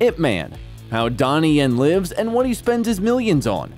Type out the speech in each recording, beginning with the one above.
Ip Man, how Donnie Yen lives and what he spends his millions on.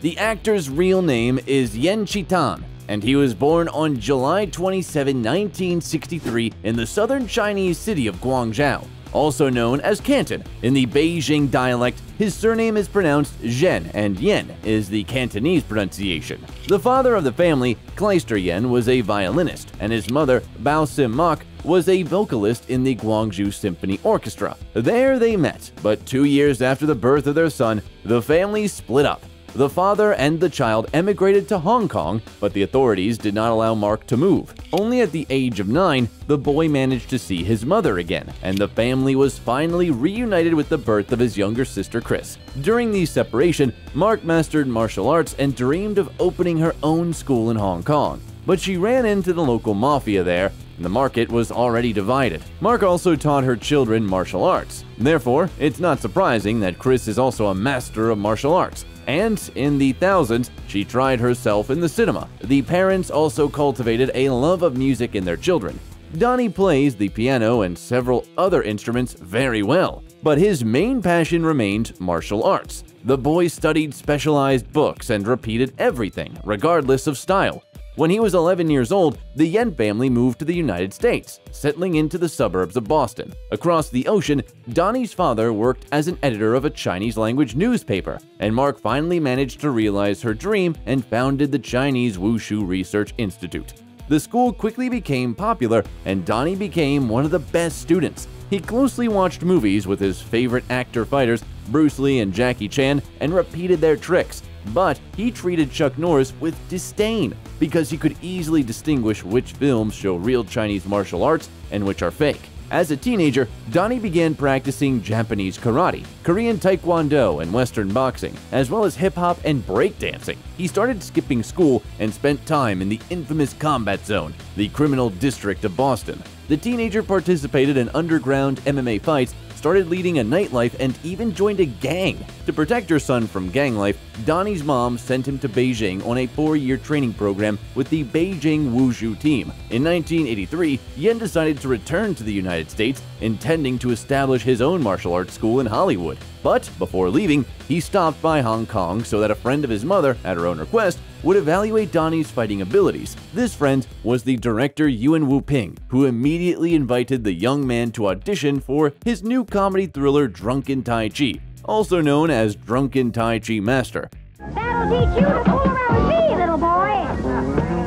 The actor's real name is Yen Qitan, and he was born on July 27, 1963 in the southern Chinese city of Guangzhou, also known as Canton. In the Beijing dialect, his surname is pronounced Zhen and Yen is the Cantonese pronunciation. The father of the family, Klyster Yen, was a violinist, and his mother, Bao Sim Mak, was a vocalist in the Guangzhou Symphony Orchestra. There they met, but two years after the birth of their son, the family split up. The father and the child emigrated to Hong Kong, but the authorities did not allow Mark to move. Only at the age of nine, the boy managed to see his mother again, and the family was finally reunited with the birth of his younger sister Chris. During the separation, Mark mastered martial arts and dreamed of opening her own school in Hong Kong. But she ran into the local mafia there, and the market was already divided. Mark also taught her children martial arts. Therefore, it's not surprising that Chris is also a master of martial arts and in the thousands, she tried herself in the cinema. The parents also cultivated a love of music in their children. Donnie plays the piano and several other instruments very well, but his main passion remained martial arts. The boy studied specialized books and repeated everything, regardless of style. When he was 11 years old, the Yen family moved to the United States, settling into the suburbs of Boston. Across the ocean, Donnie's father worked as an editor of a Chinese language newspaper, and Mark finally managed to realize her dream and founded the Chinese Wushu Research Institute. The school quickly became popular, and Donnie became one of the best students. He closely watched movies with his favorite actor fighters, Bruce Lee and Jackie Chan, and repeated their tricks, but he treated Chuck Norris with disdain because he could easily distinguish which films show real Chinese martial arts and which are fake. As a teenager, Donnie began practicing Japanese karate, Korean taekwondo, and Western boxing, as well as hip hop and breakdancing. He started skipping school and spent time in the infamous Combat Zone, the criminal district of Boston. The teenager participated in underground MMA fights started leading a nightlife and even joined a gang. To protect her son from gang life, Donnie's mom sent him to Beijing on a four-year training program with the Beijing Wushu team. In 1983, Yen decided to return to the United States, intending to establish his own martial arts school in Hollywood. But before leaving, he stopped by Hong Kong so that a friend of his mother, at her own request, would evaluate Donnie's fighting abilities. This friend was the director Yuen Woo-ping, who immediately invited the young man to audition for his new comedy thriller Drunken Tai Chi, also known as Drunken Tai Chi Master. That'll teach you to fool around with me, little boy!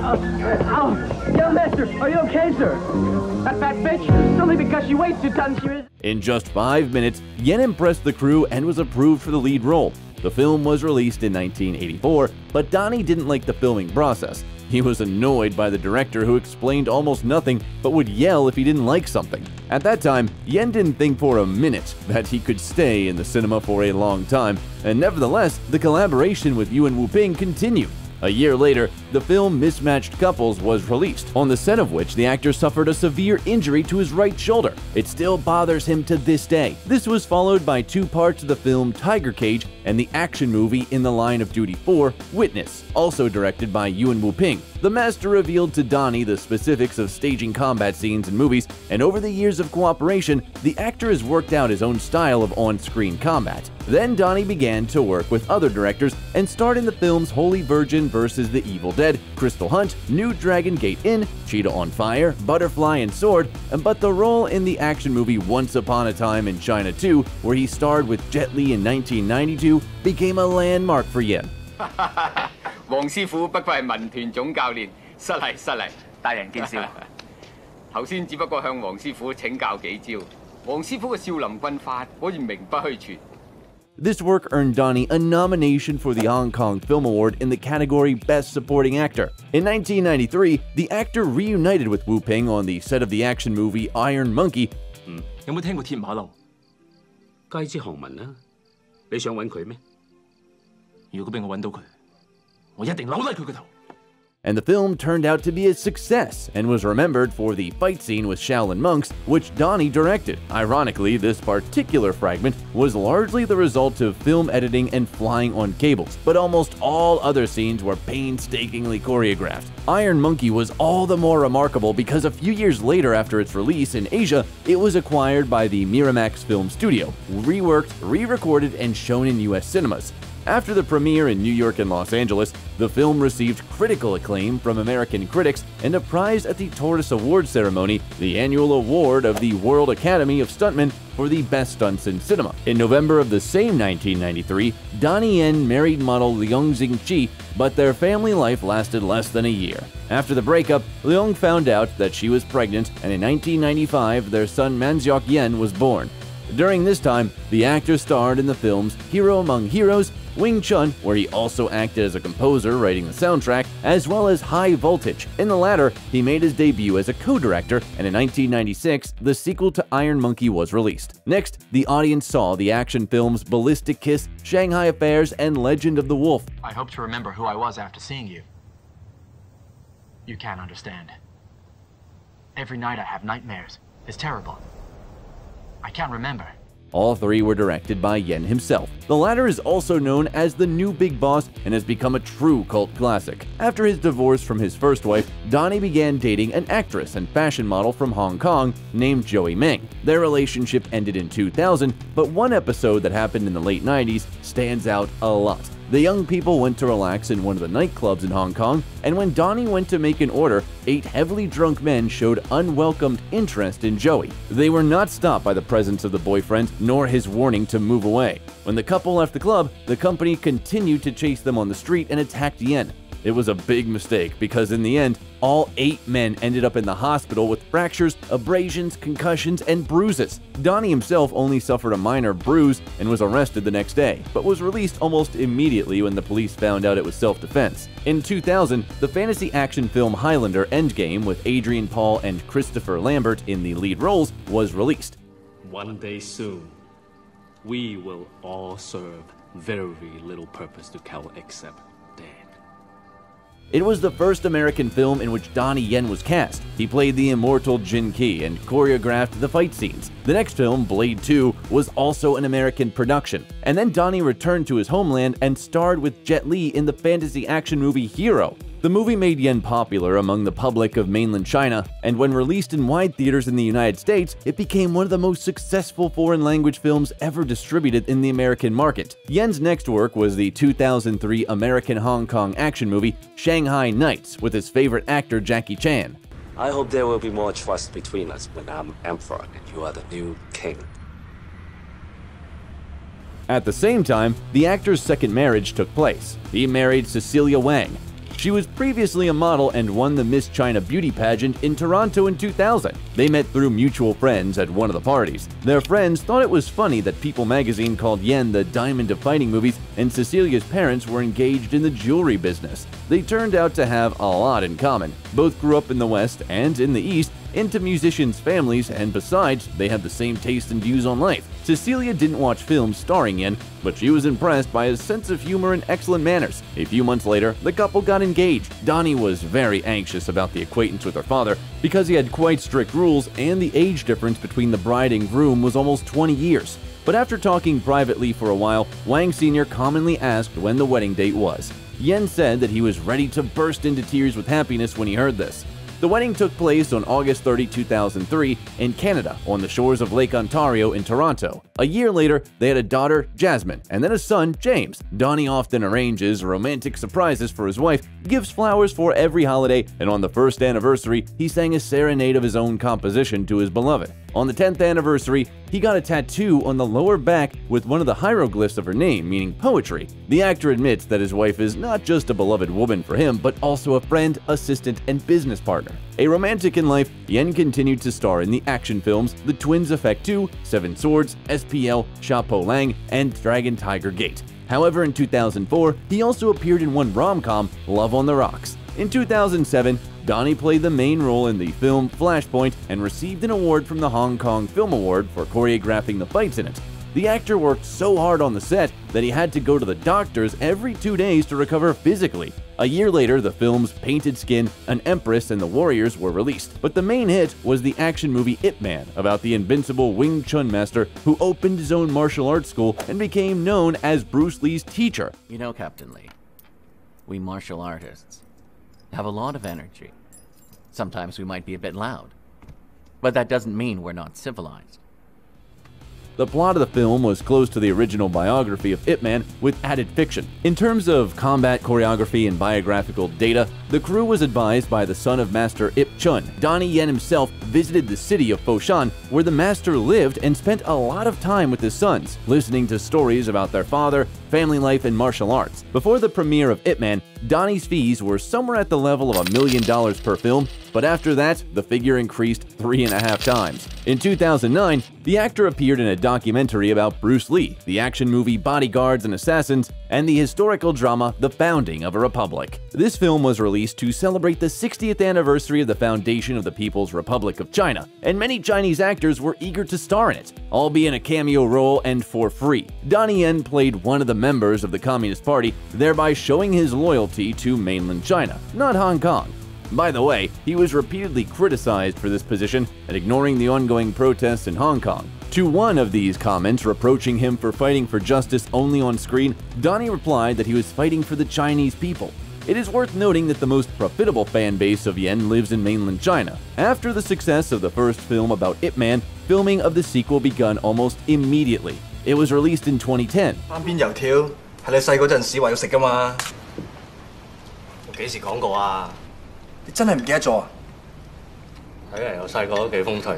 Oh, young master, are you okay, sir? That fat bitch, it's only because she weighs two tons she is... In just five minutes, Yen impressed the crew and was approved for the lead role. The film was released in 1984, but Donnie didn't like the filming process. He was annoyed by the director who explained almost nothing but would yell if he didn't like something. At that time, Yen didn't think for a minute that he could stay in the cinema for a long time, and nevertheless, the collaboration with Yuen Woo-ping continued. A year later, the film Mismatched Couples was released, on the set of which the actor suffered a severe injury to his right shoulder. It still bothers him to this day. This was followed by two parts of the film Tiger Cage and the action movie In the Line of Duty 4, Witness, also directed by Yuen Woo-ping. The master revealed to Donnie the specifics of staging combat scenes in movies, and over the years of cooperation, the actor has worked out his own style of on-screen combat. Then Donnie began to work with other directors and starred in the films Holy Virgin vs. the Evil Dead, Crystal Hunt, New Dragon Gate Inn, Cheetah on Fire, Butterfly and Sword, but the role in the action movie Once Upon a Time in China 2, where he starred with Jet Li in 1992, became a landmark for Yen. 黄师傅不愧系民团总教练，失礼失礼，大人见笑。头先只不过向黄师傅请教几招，黄师傅嘅少林棍法可以名不虚传。 This work earned Donnie a nomination for the Hong Kong Film Award in the category Best Supporting Actor. In 1993, the actor reunited with Woo-ping on the set of the action movie Iron Monkey. Hmm and the film turned out to be a success and was remembered for the fight scene with Shaolin monks, which Donnie directed. Ironically, this particular fragment was largely the result of film editing and flying on cables, but almost all other scenes were painstakingly choreographed. Iron Monkey was all the more remarkable because a few years later after its release in Asia, it was acquired by the Miramax Film Studio, reworked, re-recorded, and shown in US cinemas. After the premiere in New York and Los Angeles, the film received critical acclaim from American critics and a prize at the Taurus Award ceremony, the annual award of the World Academy of Stuntmen for the best stunts in cinema. In November of the same 1993, Donnie Yen married model Leung Xing-chi, but their family life lasted less than a year. After the breakup, Leung found out that she was pregnant, and in 1995, their son Manseok Yen was born. During this time, the actor starred in the films Hero Among Heroes Wing Chun, where he also acted as a composer writing the soundtrack, as well as High Voltage. In the latter, he made his debut as a co-director, and in 1996, the sequel to Iron Monkey was released. Next, the audience saw the action films Ballistic Kiss, Shanghai Affairs, and Legend of the Wolf. I hope to remember who I was after seeing you. You can't understand. Every night I have nightmares. It's terrible. I can't remember. All three were directed by Yen himself. The latter is also known as the new Big Boss and has become a true cult classic. After his divorce from his first wife, Donnie began dating an actress and fashion model from Hong Kong named Joey Meng. Their relationship ended in 2000, but one episode that happened in the late 90s stands out a lot. The young people went to relax in one of the nightclubs in Hong Kong, and when Donnie went to make an order, eight heavily drunk men showed unwelcomed interest in Joey. They were not stopped by the presence of the boyfriend, nor his warning to move away. When the couple left the club, the company continued to chase them on the street and attacked Yen. It was a big mistake because in the end, all eight men ended up in the hospital with fractures, abrasions, concussions, and bruises. Donnie himself only suffered a minor bruise and was arrested the next day, but was released almost immediately when the police found out it was self-defense. In 2000, the fantasy action film Highlander Endgame with Adrian Paul and Christopher Lambert in the lead roles was released. One day soon, we will all serve very little purpose to Cal except death. It was the first American film in which Donnie Yen was cast. He played the immortal Jin Ke and choreographed the fight scenes. The next film, Blade 2, was also an American production. And then Donnie returned to his homeland and starred with Jet Li in the fantasy action movie Hero. The movie made Yen popular among the public of mainland China, and when released in wide theaters in the United States, it became one of the most successful foreign language films ever distributed in the American market. Yen's next work was the 2003 American Hong Kong action movie Shanghai Nights with his favorite actor Jackie Chan. I hope there will be more trust between us when I'm emperor and you are the new king. At the same time, the actor's second marriage took place. He married Cecilia Wang, she was previously a model and won the Miss China beauty pageant in Toronto in 2000. They met through mutual friends at one of the parties. Their friends thought it was funny that People magazine called Yen the diamond of fighting movies, and Cecilia's parents were engaged in the jewelry business. They turned out to have a lot in common. Both grew up in the West and in the East, into musicians' families, and besides, they had the same taste and views on life. Cecilia didn't watch films starring Yen, but she was impressed by his sense of humor and excellent manners. A few months later, the couple got engaged. Donnie was very anxious about the acquaintance with her father because he had quite strict rules and the age difference between the bride and groom was almost 20 years. But after talking privately for a while, Wang Sr. commonly asked when the wedding date was. Yen said that he was ready to burst into tears with happiness when he heard this. The wedding took place on August 30, 2003, in Canada, on the shores of Lake Ontario in Toronto. A year later, they had a daughter, Jasmine, and then a son, James. Donnie often arranges romantic surprises for his wife, gives flowers for every holiday, and on the first anniversary, he sang a serenade of his own composition to his beloved. On the 10th anniversary, he got a tattoo on the lower back with one of the hieroglyphs of her name, meaning poetry. The actor admits that his wife is not just a beloved woman for him, but also a friend, assistant, and business partner. A romantic in life, Yen continued to star in the action films The Twins Effect 2, Seven Swords, SPL, Po Lang, and Dragon Tiger Gate. However, in 2004, he also appeared in one rom-com, Love on the Rocks. In 2007, Donnie played the main role in the film Flashpoint and received an award from the Hong Kong Film Award for choreographing the fights in it. The actor worked so hard on the set that he had to go to the doctors every two days to recover physically. A year later, the films Painted Skin, An Empress, and The Warriors were released, but the main hit was the action movie Ip Man about the invincible Wing Chun master who opened his own martial arts school and became known as Bruce Lee's teacher. You know, Captain Lee, we martial artists have a lot of energy. Sometimes we might be a bit loud, but that doesn't mean we're not civilized. The plot of the film was close to the original biography of Ip Man with added fiction. In terms of combat choreography and biographical data, the crew was advised by the son of Master Ip Chun. Donnie Yen himself visited the city of Foshan, where the master lived and spent a lot of time with his sons, listening to stories about their father, family life, and martial arts. Before the premiere of Ip Man, Donnie's fees were somewhere at the level of a million dollars per film, but after that, the figure increased three and a half times. In 2009, the actor appeared in a documentary about Bruce Lee, the action movie Bodyguards and Assassins, and the historical drama The Founding of a Republic. This film was released to celebrate the 60th anniversary of the foundation of the People's Republic of China, and many Chinese actors were eager to star in it, all be in a cameo role and for free. Donnie Yen played one of the members of the Communist Party, thereby showing his loyalty to mainland China, not Hong Kong. By the way, he was repeatedly criticized for this position and ignoring the ongoing protests in Hong Kong. To one of these comments reproaching him for fighting for justice only on screen, Donnie replied that he was fighting for the Chinese people. It is worth noting that the most profitable fan base of Yen lives in mainland China. After the success of the first film about Ip Man, filming of the sequel begun almost immediately. It was released in 2010. 几时讲过啊？你真系唔记得咗啊？睇嚟我细个都几风趣。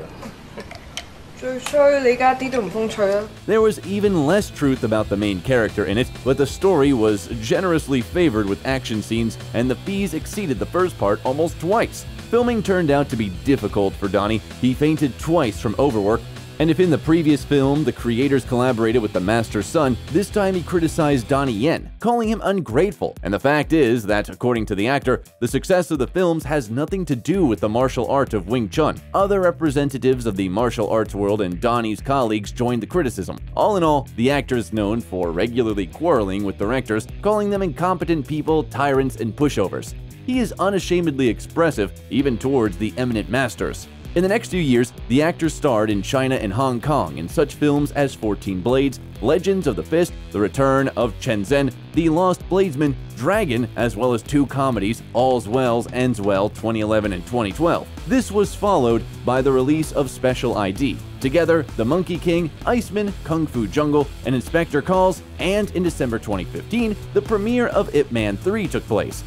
最衰你家啲都唔风趣啊！ There was even less truth about the main character in it, but the story was generously favored with action scenes, and the fees exceeded the first part almost twice. Filming turned out to be difficult for Donnie. He fainted twice from overwork, and if in the previous film the creators collaborated with the master's son, this time he criticized Donnie Yen, calling him ungrateful. And the fact is that, according to the actor, the success of the films has nothing to do with the martial art of Wing Chun. Other representatives of the martial arts world and Donnie's colleagues joined the criticism. All in all, the actor is known for regularly quarreling with directors, calling them incompetent people, tyrants, and pushovers. He is unashamedly expressive, even towards the eminent masters. In the next few years, the actor starred in China and Hong Kong in such films as 14 Blades, Legends of the Fist, The Return of Chen Zhen, The Lost Bladesman, Dragon, as well as two comedies, All's Well Ends Well 2011 and 2012. This was followed by the release of Special ID. Together, The Monkey King, Iceman, Kung Fu Jungle, and Inspector Calls, and in December 2015, the premiere of Ip Man 3 took place.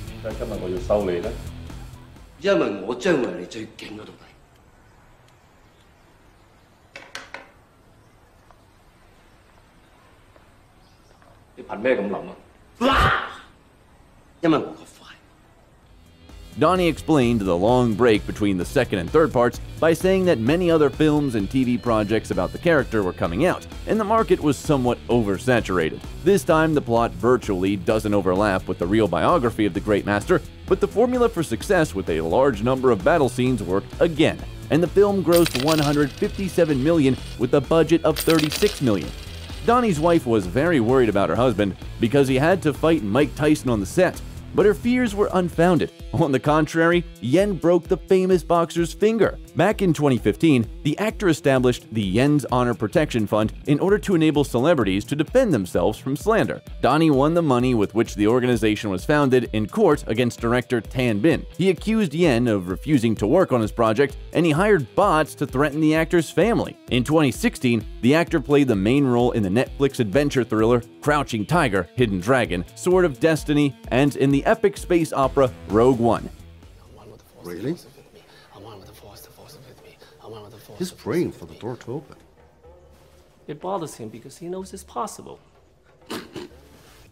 你呢？因为我将会系你最劲嗰度嚟。你凭咩咁谂啊？因为我个 Donnie explained the long break between the second and third parts by saying that many other films and TV projects about the character were coming out, and the market was somewhat oversaturated. This time, the plot virtually doesn't overlap with the real biography of the Great Master, but the formula for success with a large number of battle scenes worked again, and the film grossed 157 million with a budget of 36 million. Donnie's wife was very worried about her husband because he had to fight Mike Tyson on the set, but her fears were unfounded. On the contrary, Yen broke the famous boxer's finger. Back in 2015, the actor established the Yen's Honor Protection Fund in order to enable celebrities to defend themselves from slander. Donnie won the money with which the organization was founded in court against director Tan Bin. He accused Yen of refusing to work on his project, and he hired bots to threaten the actor's family. In 2016, the actor played the main role in the Netflix adventure thriller Crouching Tiger, Hidden Dragon, Sword of Destiny, and in the epic space opera Rogue One. Really? He's praying for the door to open. It bothers him because he knows it's possible.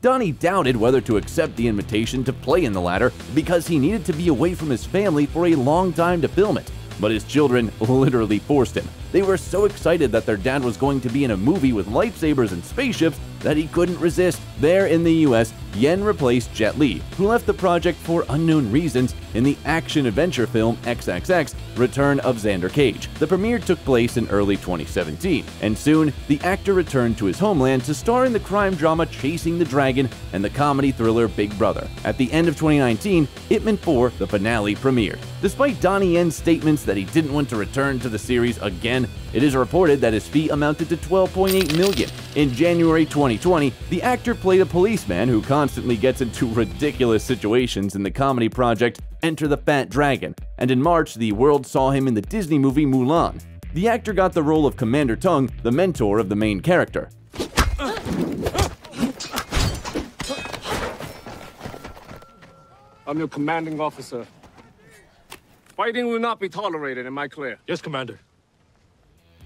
Donnie doubted whether to accept the invitation to play in the latter because he needed to be away from his family for a long time to film it, but his children literally forced him. They were so excited that their dad was going to be in a movie with lightsabers and spaceships that he couldn't resist. There in the US, Yen replaced Jet Li, who left the project for unknown reasons in the action adventure film XXX Return of Xander Cage. The premiere took place in early 2017, and soon the actor returned to his homeland to star in the crime drama Chasing the Dragon and the comedy thriller Big Brother. At the end of 2019, Ip Man 4, the finale, premiered. Despite Donnie Yen's statements that he didn't want to return to the series again, it is reported that his fee amounted to 12.8 million. In January 2020, the actor played a policeman who constantly gets into ridiculous situations in the comedy project Enter the Fat Dragon, and in March, the world saw him in the Disney movie Mulan. The actor got the role of Commander Tung, the mentor of the main character. I'm your commanding officer. Fighting will not be tolerated, am I clear? Yes, Commander.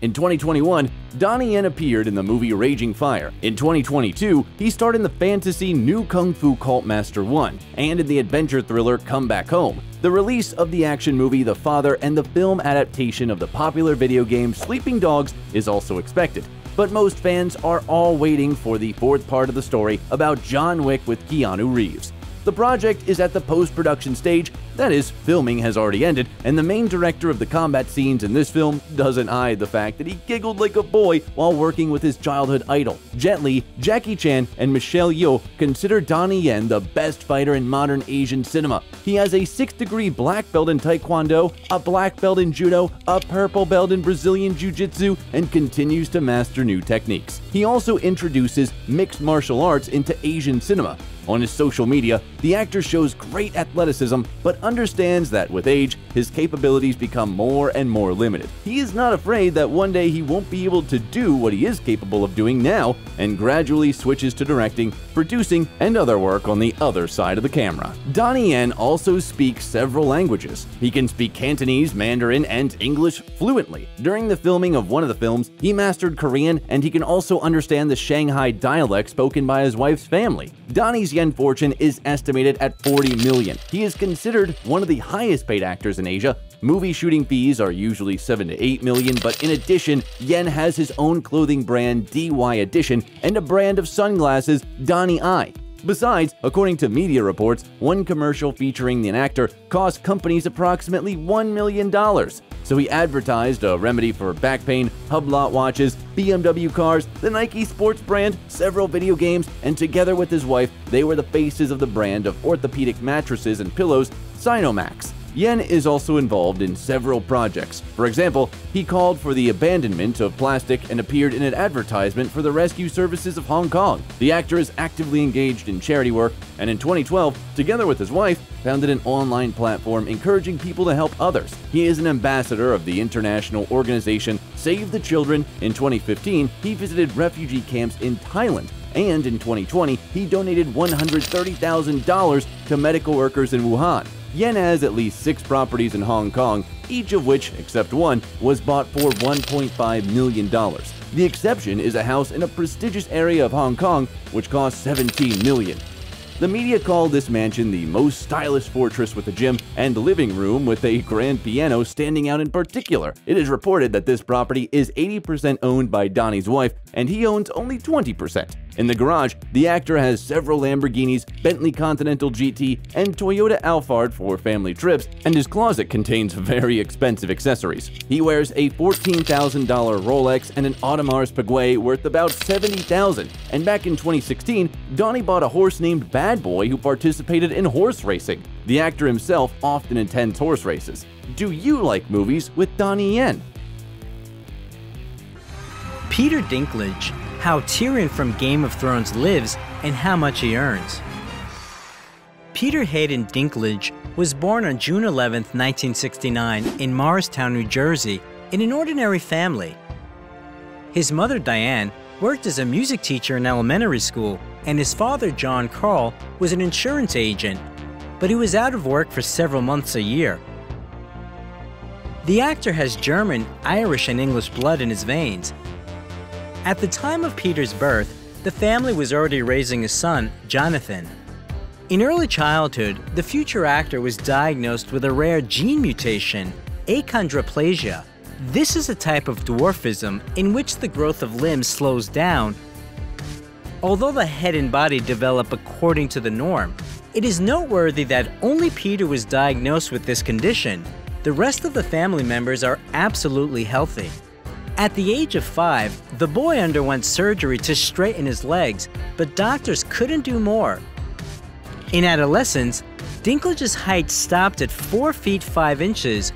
In 2021, Donnie Yen appeared in the movie Raging Fire. In 2022, he starred in the fantasy New Kung Fu Cult Master 1 and in the adventure thriller Come Back Home. The release of the action movie The Father and the film adaptation of the popular video game Sleeping Dogs is also expected. But most fans are all waiting for the fourth part of the story about John Wick with Keanu Reeves. The project is at the post-production stage, that is, filming has already ended, and the main director of the combat scenes in this film doesn't hide the fact that he giggled like a boy while working with his childhood idol. Jet Li, Jackie Chan, and Michelle Yeoh consider Donnie Yen the best fighter in modern Asian cinema. He has a 6th-degree black belt in Taekwondo, a black belt in Judo, a purple belt in Brazilian Jiu-Jitsu, and continues to master new techniques. He also introduces mixed martial arts into Asian cinema, on his social media, the actor shows great athleticism, but understands that with age, his capabilities become more and more limited. He is not afraid that one day he won't be able to do what he is capable of doing now, and gradually switches to directing, producing, and other work on the other side of the camera. Donnie Yen also speaks several languages. He can speak Cantonese, Mandarin, and English fluently. During the filming of one of the films, he mastered Korean, and he can also understand the Shanghai dialect spoken by his wife's family. Donnie's yen fortune is estimated at 40 million. He is considered one of the highest paid actors in Asia. Movie shooting fees are usually 7 to 8 million, but in addition, Yen has his own clothing brand DY Edition and a brand of sunglasses Donnie Eye. Besides, according to media reports, one commercial featuring the actor cost companies approximately $1 million. So he advertised a remedy for back pain, Hublot watches, BMW cars, the Nike sports brand, several video games, and together with his wife, they were the faces of the brand of orthopedic mattresses and pillows, Sinomax. Yen is also involved in several projects. For example, he called for the abandonment of plastic and appeared in an advertisement for the rescue services of Hong Kong. The actor is actively engaged in charity work and in 2012, together with his wife, founded an online platform encouraging people to help others. He is an ambassador of the international organization Save the Children. In 2015, he visited refugee camps in Thailand and in 2020, he donated $130,000 to medical workers in Wuhan. Yen has at least six properties in Hong Kong, each of which, except one, was bought for $1.5 million. The exception is a house in a prestigious area of Hong Kong, which cost 17 million. The media called this mansion the most stylish fortress with a gym and living room with a grand piano standing out in particular. It is reported that this property is 80% owned by Donnie's wife and he owns only 20%. In the garage, the actor has several Lamborghinis, Bentley Continental GT, and Toyota Alphard for family trips, and his closet contains very expensive accessories. He wears a $14,000 Rolex and an Audemars Piguet worth about 70,000, and back in 2016, Donnie bought a horse named Bad Boy who participated in horse racing. The actor himself often attends horse races. Do you like movies with Donnie Yen? Peter Dinklage, how Tyrion from Game of Thrones lives and how much he earns. Peter Hayden Dinklage was born on June 11, 1969, in Morristown, New Jersey, in an ordinary family. His mother, Diane, worked as a music teacher in elementary school, and his father, John Carl, was an insurance agent, but he was out of work for several months a year. The actor has German, Irish, and English blood in his veins, at the time of Peter's birth, the family was already raising a son, Jonathan. In early childhood, the future actor was diagnosed with a rare gene mutation, achondroplasia, This is a type of dwarfism in which the growth of limbs slows down. Although the head and body develop according to the norm, it is noteworthy that only Peter was diagnosed with this condition. The rest of the family members are absolutely healthy. At the age of five, the boy underwent surgery to straighten his legs, but doctors couldn't do more. In adolescence, Dinklage's height stopped at 4 feet 5 inches,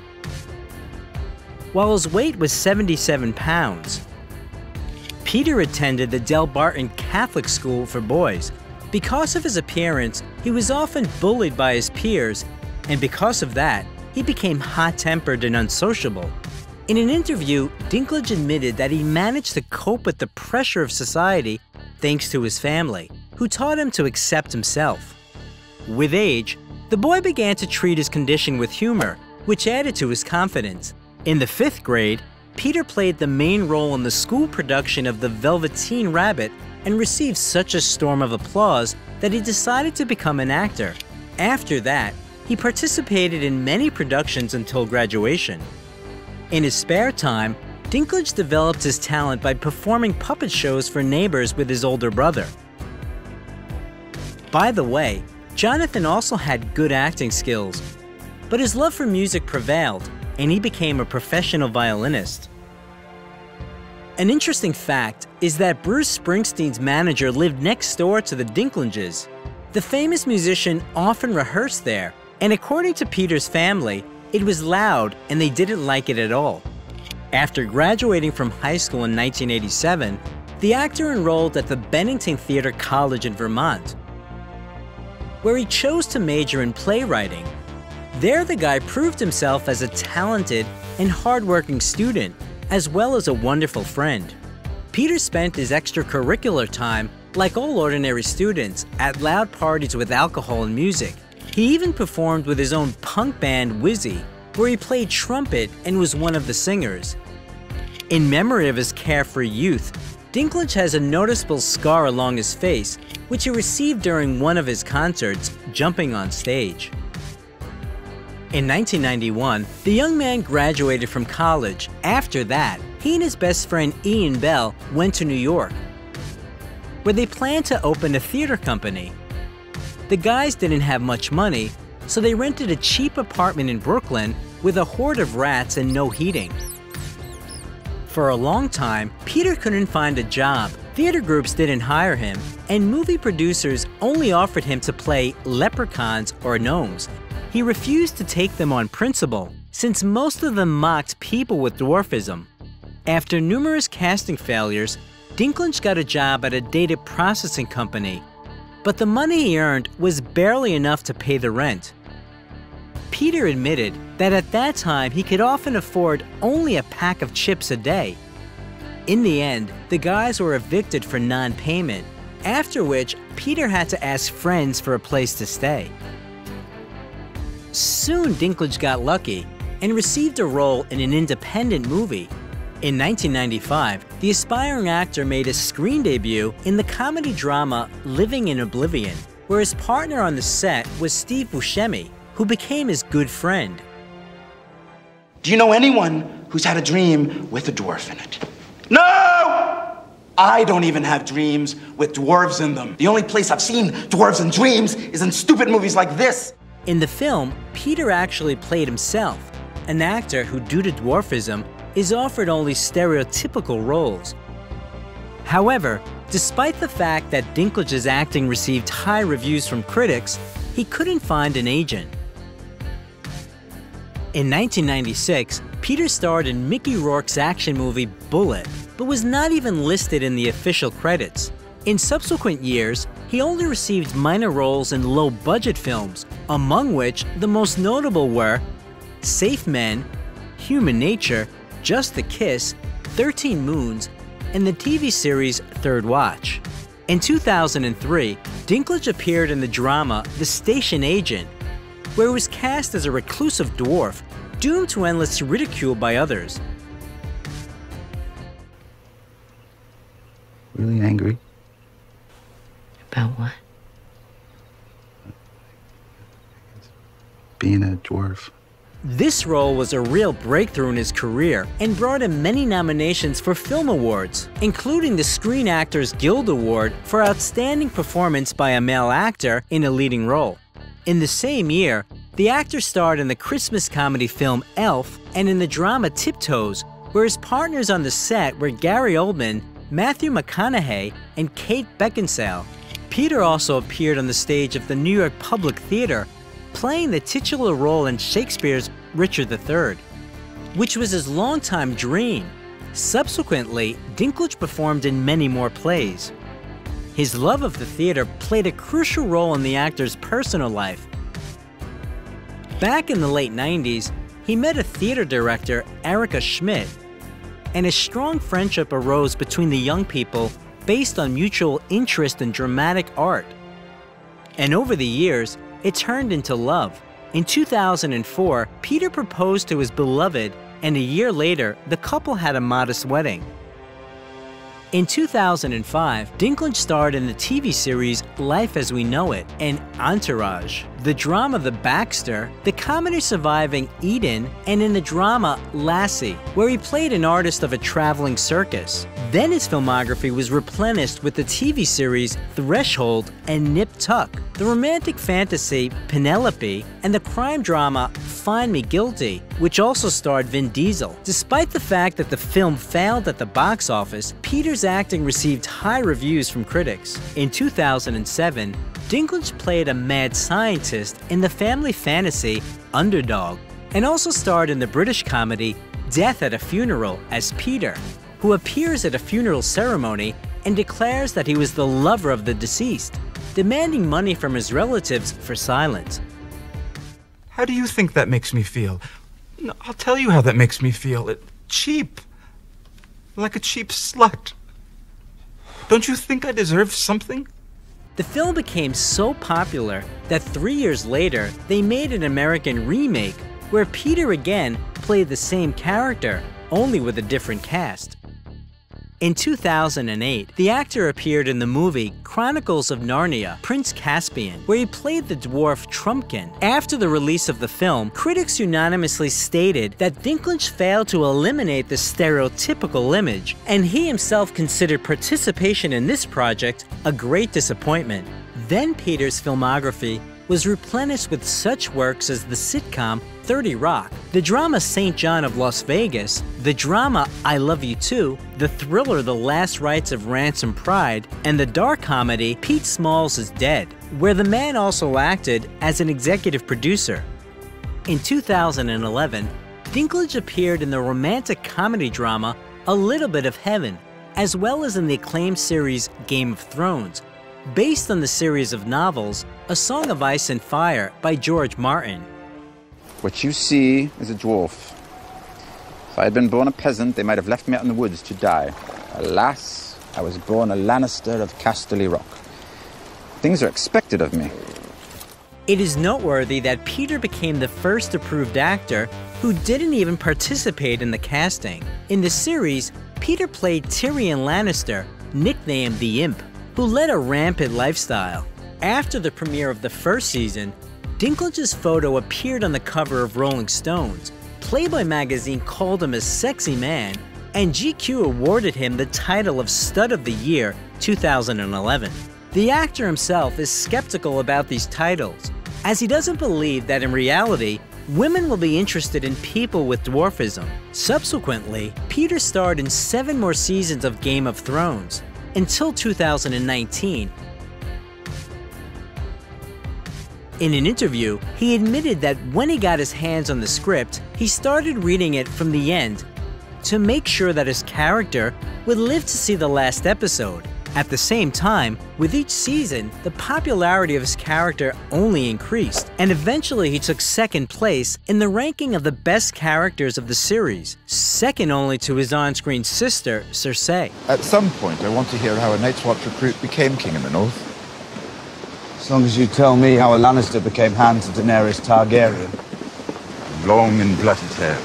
while his weight was 77 pounds. Peter attended the Delbarton Catholic School for Boys. Because of his appearance, he was often bullied by his peers, and because of that, he became hot-tempered and unsociable. In an interview, Dinklage admitted that he managed to cope with the pressure of society thanks to his family, who taught him to accept himself. With age, the boy began to treat his condition with humor, which added to his confidence. In the fifth grade, Peter played the main role in the school production of The Velveteen Rabbit and received such a storm of applause that he decided to become an actor. After that, he participated in many productions until graduation. In his spare time, Dinklage developed his talent by performing puppet shows for neighbors with his older brother. By the way, Jonathan also had good acting skills, but his love for music prevailed, and he became a professional violinist. An interesting fact is that Bruce Springsteen's manager lived next door to the Dinklages. The famous musician often rehearsed there, and according to Peter's family, it was loud and they didn't like it at all. After graduating from high school in 1987, the actor enrolled at the Bennington Theatre College in Vermont, where he chose to major in playwriting. There, the guy proved himself as a talented and hardworking student, as well as a wonderful friend. Peter spent his extracurricular time, like all ordinary students, at loud parties with alcohol and music. He even performed with his own punk band Whizzy, where he played trumpet and was one of the singers. In memory of his carefree youth, Dinklage has a noticeable scar along his face, which he received during one of his concerts, jumping on stage. In 1991, the young man graduated from college. After that, he and his best friend Ian Bell went to New York, where they planned to open a theater company. The guys didn't have much money, so they rented a cheap apartment in Brooklyn with a horde of rats and no heating. For a long time, Peter couldn't find a job, theater groups didn't hire him, and movie producers only offered him to play leprechauns or gnomes. He refused to take them on principle, since most of them mocked people with dwarfism. After numerous casting failures, Dinklage got a job at a data processing company but the money he earned was barely enough to pay the rent. Peter admitted that at that time he could often afford only a pack of chips a day. In the end, the guys were evicted for non payment, after which Peter had to ask friends for a place to stay. Soon Dinklage got lucky and received a role in an independent movie in 1995, the aspiring actor made his screen debut in the comedy drama Living in Oblivion, where his partner on the set was Steve Buscemi, who became his good friend. Do you know anyone who's had a dream with a dwarf in it? No! I don't even have dreams with dwarves in them. The only place I've seen dwarves in dreams is in stupid movies like this. In the film, Peter actually played himself, an actor who, due to dwarfism, is offered only stereotypical roles. However, despite the fact that Dinklage's acting received high reviews from critics, he couldn't find an agent. In 1996, Peter starred in Mickey Rourke's action movie Bullet, but was not even listed in the official credits. In subsequent years, he only received minor roles in low-budget films, among which the most notable were Safe Men, Human Nature, just the Kiss, 13 Moons, and the TV series Third Watch. In 2003, Dinklage appeared in the drama The Station Agent, where he was cast as a reclusive dwarf doomed to endless ridicule by others. Really angry? About what? Being a dwarf. This role was a real breakthrough in his career and brought him many nominations for film awards, including the Screen Actors Guild Award for Outstanding Performance by a Male Actor in a Leading Role. In the same year, the actor starred in the Christmas comedy film Elf and in the drama Tiptoes, where his partners on the set were Gary Oldman, Matthew McConaughey, and Kate Beckinsale. Peter also appeared on the stage of the New York Public Theater playing the titular role in Shakespeare's Richard III, which was his longtime dream. Subsequently, Dinklage performed in many more plays. His love of the theater played a crucial role in the actor's personal life. Back in the late 90s, he met a theater director, Erica Schmidt, and a strong friendship arose between the young people based on mutual interest in dramatic art. And over the years, it turned into love. In 2004, Peter proposed to his beloved, and a year later, the couple had a modest wedding. In 2005, Dinklage starred in the TV series Life as We Know It and Entourage, the drama The Baxter, the comedy surviving Eden, and in the drama Lassie, where he played an artist of a traveling circus. Then his filmography was replenished with the TV series Threshold and Nip Tuck, the romantic fantasy Penelope, and the crime drama Find Me Guilty, which also starred Vin Diesel. Despite the fact that the film failed at the box office, Peter's acting received high reviews from critics. In 2007, Dinklage played a mad scientist in the family fantasy Underdog, and also starred in the British comedy Death at a Funeral as Peter, who appears at a funeral ceremony and declares that he was the lover of the deceased, demanding money from his relatives for silence. How do you think that makes me feel? I'll tell you how that makes me feel. It, cheap. Like a cheap slut. Don't you think I deserve something? The film became so popular that three years later, they made an American remake where Peter again played the same character, only with a different cast. In 2008, the actor appeared in the movie Chronicles of Narnia Prince Caspian, where he played the dwarf Trumpkin. After the release of the film, critics unanimously stated that Dinklage failed to eliminate the stereotypical image, and he himself considered participation in this project a great disappointment. Then Peter's filmography was replenished with such works as the sitcom 30 Rock, the drama St. John of Las Vegas, the drama I Love You Too, the thriller The Last Rites of Ransom Pride, and the dark comedy Pete Smalls is Dead, where the man also acted as an executive producer. In 2011, Dinklage appeared in the romantic comedy drama A Little Bit of Heaven, as well as in the acclaimed series Game of Thrones, based on the series of novels A Song of Ice and Fire by George Martin. What you see is a dwarf. If I had been born a peasant, they might have left me out in the woods to die. Alas, I was born a Lannister of Casterly Rock. Things are expected of me. It is noteworthy that Peter became the first approved actor who didn't even participate in the casting. In the series, Peter played Tyrion Lannister, nicknamed the Imp, who led a rampant lifestyle. After the premiere of the first season, Dinklage's photo appeared on the cover of Rolling Stones. Playboy magazine called him a sexy man, and GQ awarded him the title of Stud of the Year 2011. The actor himself is skeptical about these titles, as he doesn't believe that in reality, women will be interested in people with dwarfism. Subsequently, Peter starred in seven more seasons of Game of Thrones, until 2019. In an interview, he admitted that when he got his hands on the script, he started reading it from the end to make sure that his character would live to see the last episode. At the same time, with each season, the popularity of his character only increased, and eventually he took second place in the ranking of the best characters of the series, second only to his on-screen sister, Cersei. At some point, I want to hear how a Night's Watch recruit became king in the North. As long as you tell me how a Lannister became hand to Daenerys Targaryen. Long and bloody tale.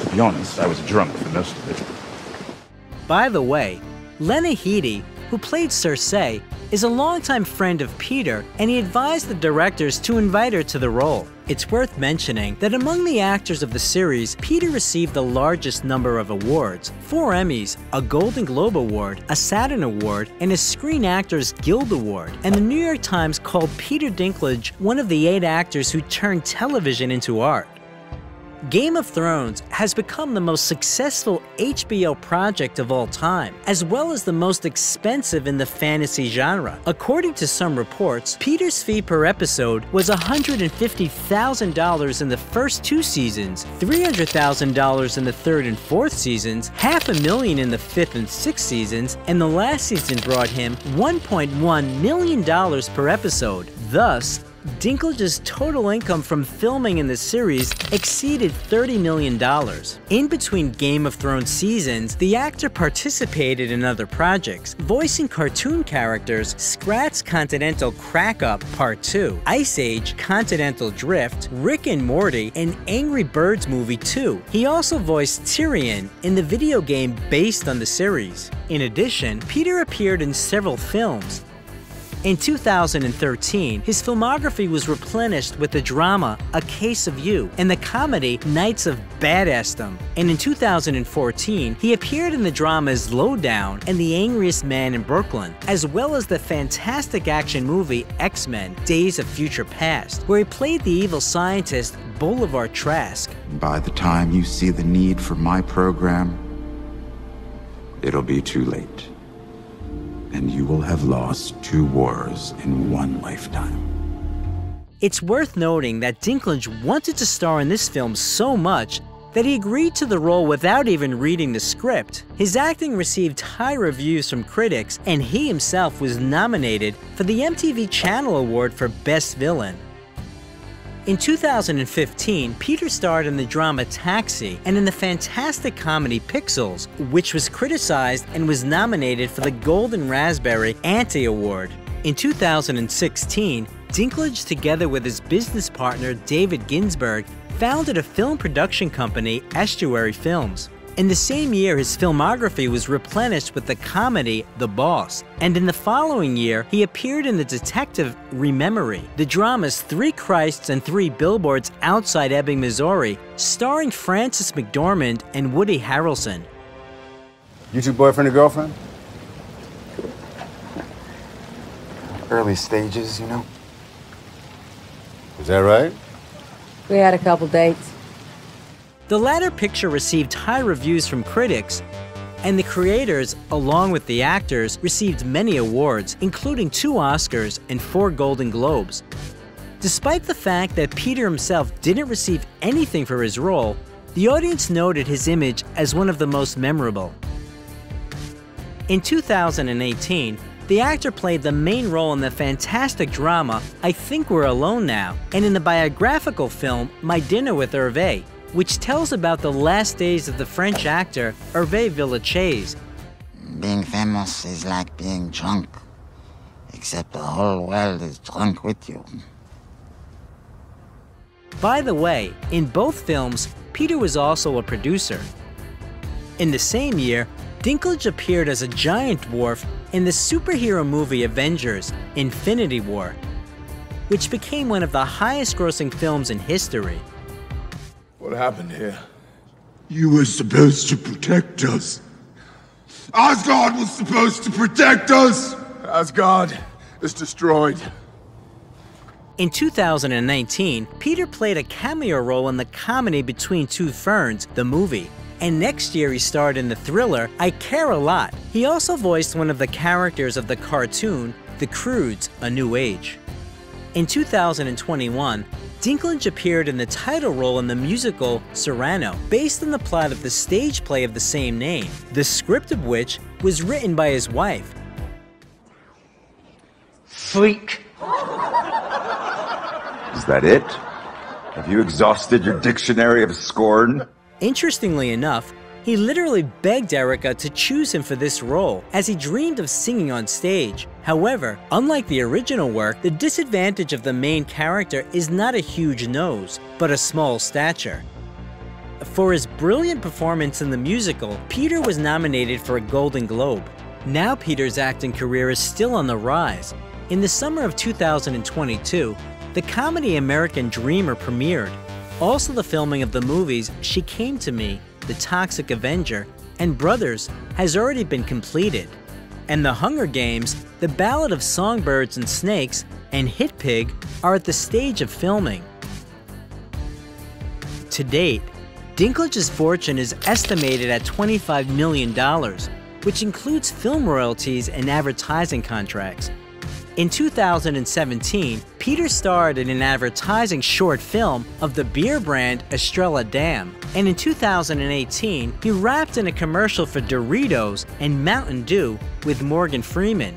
To be honest, I was drunk for most of it. By the way, Lena Headey, who played Cersei, is a longtime friend of Peter, and he advised the directors to invite her to the role. It's worth mentioning that among the actors of the series, Peter received the largest number of awards four Emmys, a Golden Globe Award, a Saturn Award, and a Screen Actors Guild Award. And the New York Times called Peter Dinklage one of the eight actors who turned television into art. Game of Thrones has become the most successful HBO project of all time, as well as the most expensive in the fantasy genre. According to some reports, Peter's fee per episode was $150,000 in the first two seasons, $300,000 in the third and fourth seasons, half a million in the fifth and sixth seasons, and the last season brought him $1.1 million per episode. Thus, Dinklage's total income from filming in the series exceeded $30 million. In between Game of Thrones seasons, the actor participated in other projects, voicing cartoon characters Scrat's Continental Crack Up Part 2, Ice Age Continental Drift, Rick and Morty, and Angry Birds Movie 2. He also voiced Tyrion in the video game based on the series. In addition, Peter appeared in several films, in 2013, his filmography was replenished with the drama A Case of You and the comedy Knights of Badassdom. And in 2014, he appeared in the dramas Lowdown and The Angriest Man in Brooklyn, as well as the fantastic action movie X-Men Days of Future Past, where he played the evil scientist Bolivar Trask. By the time you see the need for my program, it'll be too late and you will have lost two wars in one lifetime. It's worth noting that Dinklage wanted to star in this film so much that he agreed to the role without even reading the script. His acting received high reviews from critics, and he himself was nominated for the MTV Channel Award for Best Villain. In 2015, Peter starred in the drama Taxi and in the fantastic comedy Pixels, which was criticized and was nominated for the Golden Raspberry Anti Award. In 2016, Dinklage, together with his business partner David Ginsberg, founded a film production company, Estuary Films. In the same year, his filmography was replenished with the comedy The Boss, and in the following year, he appeared in the detective Rememory, the dramas Three Christs and Three Billboards Outside Ebbing, Missouri, starring Frances McDormand and Woody Harrelson. You two boyfriend and girlfriend? Early stages, you know? Is that right? We had a couple dates. The latter picture received high reviews from critics, and the creators, along with the actors, received many awards, including two Oscars and four Golden Globes. Despite the fact that Peter himself didn't receive anything for his role, the audience noted his image as one of the most memorable. In 2018, the actor played the main role in the fantastic drama I Think We're Alone Now, and in the biographical film My Dinner with Hervé, which tells about the last days of the French actor Hervé Villechaize. Being famous is like being drunk, except the whole world is drunk with you. By the way, in both films, Peter was also a producer. In the same year, Dinklage appeared as a giant dwarf in the superhero movie Avengers Infinity War, which became one of the highest grossing films in history. What happened here? You were supposed to protect us. Asgard was supposed to protect us! Asgard is destroyed. In 2019, Peter played a cameo role in the comedy Between Two Ferns, the movie. And next year he starred in the thriller I Care a Lot. He also voiced one of the characters of the cartoon The Croods, A New Age. In 2021, Dinklage appeared in the title role in the musical Cyrano, based on the plot of the stage play of the same name, the script of which was written by his wife. Freak. Is that it? Have you exhausted your dictionary of scorn? Interestingly enough, he literally begged Erica to choose him for this role, as he dreamed of singing on stage. However, unlike the original work, the disadvantage of the main character is not a huge nose, but a small stature. For his brilliant performance in the musical, Peter was nominated for a Golden Globe. Now Peter's acting career is still on the rise. In the summer of 2022, the comedy American Dreamer premiered. Also the filming of the movies She Came to Me, The Toxic Avenger, and Brothers has already been completed. And The Hunger Games, The Ballad of Songbirds and Snakes, and Hit Pig are at the stage of filming. To date, Dinklage's fortune is estimated at $25 million, which includes film royalties and advertising contracts. In 2017, Peter starred in an advertising short film of the beer brand Estrella Damm. and in 2018, he rapped in a commercial for Doritos and Mountain Dew with Morgan Freeman.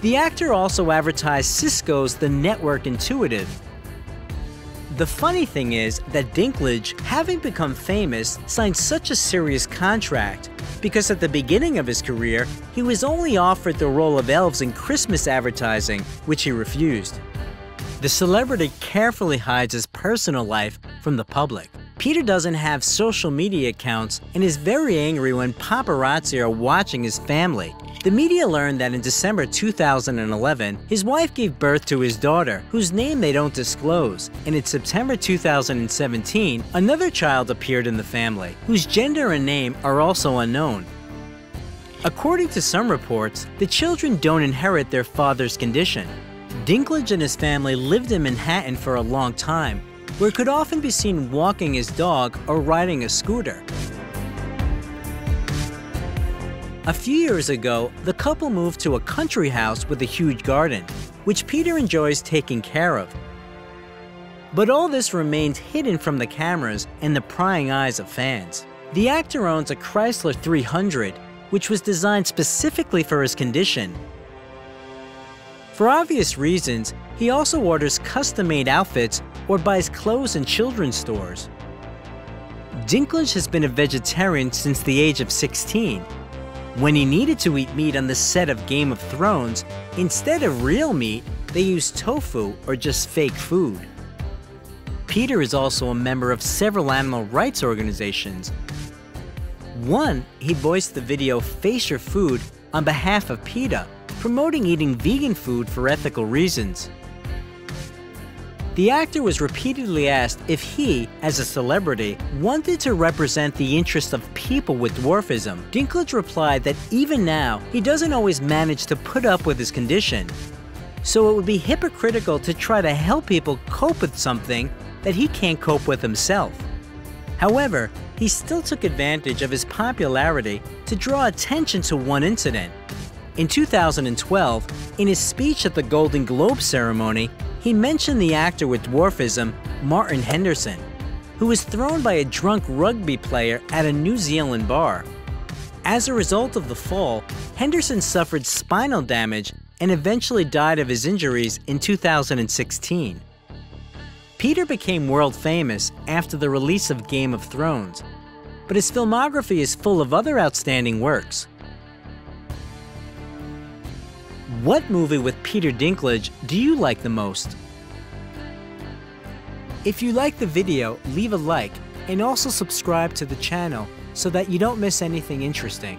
The actor also advertised Cisco's The Network Intuitive, the funny thing is that Dinklage, having become famous, signed such a serious contract because at the beginning of his career, he was only offered the role of elves in Christmas advertising, which he refused. The celebrity carefully hides his personal life from the public. Peter doesn't have social media accounts and is very angry when paparazzi are watching his family, the media learned that in December 2011, his wife gave birth to his daughter, whose name they don't disclose, and in September 2017, another child appeared in the family, whose gender and name are also unknown. According to some reports, the children don't inherit their father's condition. Dinklage and his family lived in Manhattan for a long time, where he could often be seen walking his dog or riding a scooter. A few years ago, the couple moved to a country house with a huge garden, which Peter enjoys taking care of. But all this remains hidden from the cameras and the prying eyes of fans. The actor owns a Chrysler 300, which was designed specifically for his condition. For obvious reasons, he also orders custom-made outfits or buys clothes in children's stores. Dinklage has been a vegetarian since the age of 16 when he needed to eat meat on the set of Game of Thrones, instead of real meat, they used tofu or just fake food. Peter is also a member of several animal rights organizations. One, he voiced the video Face Your Food on behalf of PETA, promoting eating vegan food for ethical reasons. The actor was repeatedly asked if he, as a celebrity, wanted to represent the interests of people with dwarfism. Dinklage replied that even now, he doesn't always manage to put up with his condition. So it would be hypocritical to try to help people cope with something that he can't cope with himself. However, he still took advantage of his popularity to draw attention to one incident. In 2012, in his speech at the Golden Globe ceremony, he mentioned the actor with dwarfism, Martin Henderson, who was thrown by a drunk rugby player at a New Zealand bar. As a result of the fall, Henderson suffered spinal damage and eventually died of his injuries in 2016. Peter became world famous after the release of Game of Thrones, but his filmography is full of other outstanding works. What movie with Peter Dinklage do you like the most? If you like the video, leave a like and also subscribe to the channel so that you don't miss anything interesting.